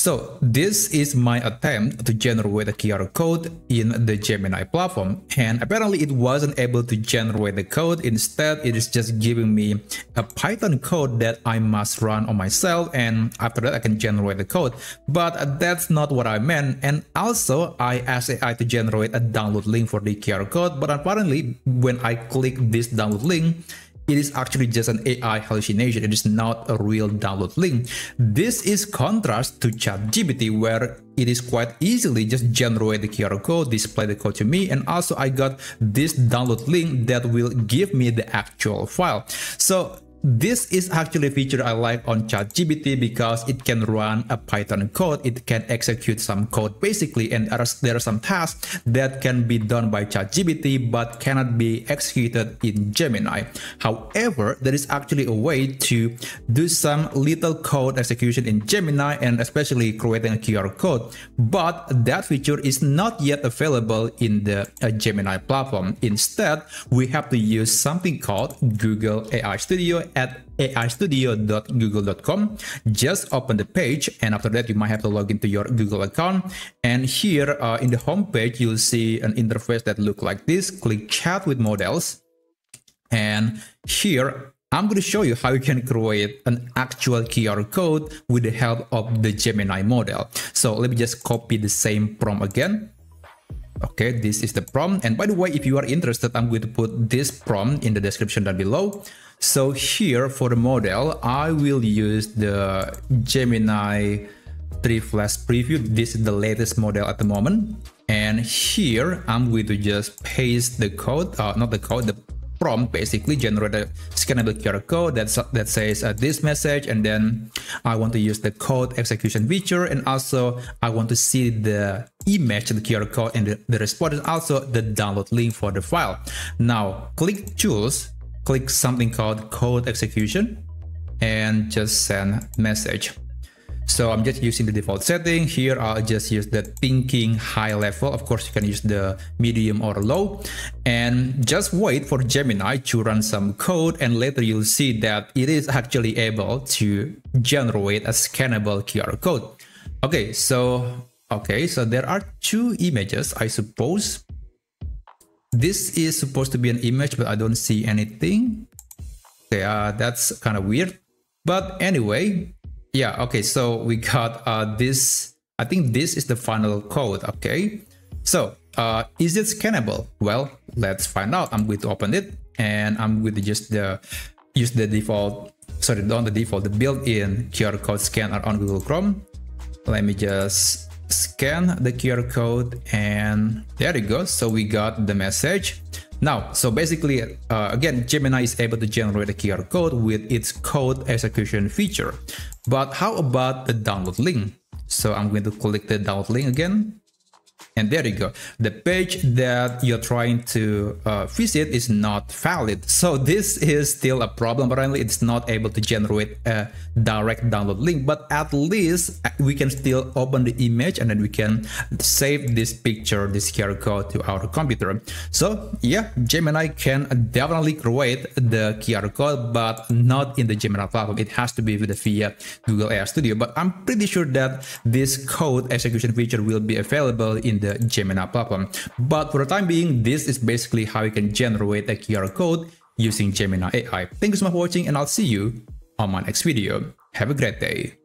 So this is my attempt to generate a QR code in the Gemini platform and apparently it wasn't able to generate the code. Instead, it is just giving me a Python code that I must run on myself and after that I can generate the code. But that's not what I meant and also I asked AI to generate a download link for the QR code but apparently when I click this download link it is actually just an AI hallucination. It is not a real download link. This is contrast to ChatGPT where it is quite easily just generate the QR code, display the code to me, and also I got this download link that will give me the actual file. So this is actually a feature I like on ChatGPT because it can run a Python code, it can execute some code basically, and there are, some tasks that can be done by ChatGPT but cannot be executed in Gemini. However, there is actually a way to do some little code execution in Gemini and especially creating a QR code, but that feature is not yet available in the uh, Gemini platform. Instead, we have to use something called Google AI Studio at aistudio.google.com. Just open the page and after that you might have to log into your Google account. And here uh, in the home page, you'll see an interface that look like this. Click chat with models. And here I'm going to show you how you can create an actual QR code with the help of the Gemini model. So let me just copy the same prompt again. Okay, this is the prompt. And by the way, if you are interested, I'm going to put this prompt in the description down below. So here for the model, I will use the Gemini 3 Flash Preview. This is the latest model at the moment. And here I'm going to just paste the code, uh, not the code, the prompt basically generate a scannable QR code that, that says uh, this message and then I want to use the code execution feature and also I want to see the image the QR code and the, response is also the download link for the file. Now click tools click something called code execution and just send message. So I'm just using the default setting. Here I'll just use the thinking high level. Of course, you can use the medium or low. And just wait for Gemini to run some code and later you'll see that it is actually able to generate a scannable QR code. Okay, so okay, so there are two images, I suppose. This is supposed to be an image, but I don't see anything. Okay, uh, that's kind of weird. But anyway, yeah, okay, so we got uh, this. I think this is the final code, okay? So, uh, is it scannable? Well, let's find out. I'm going to open it and I'm going to just the, use the default, sorry, not the default, the built-in QR code scanner on Google Chrome. Let me just scan the QR code and there you go. So we got the message. Now, so basically, uh, again, Gemini is able to generate a QR code with its code execution feature. But how about the download link? So I'm going to click the download link again. And there you go. The page that you're trying to uh, visit is not valid. So this is still a problem. Apparently, it's not able to generate a direct download link, but at least uh, we can still open the image and then we can save this picture, this QR code to our computer. So yeah, Gemini can definitely create the QR code, but not in the Gemini platform. It has to be with the via Google AI Studio. But I'm pretty sure that this code execution feature will be available in the Gemini platform. But for the time being, this is basically how you can generate a QR code using Gemini AI. Thank you so much for watching and I'll see you on my next video. Have a great day.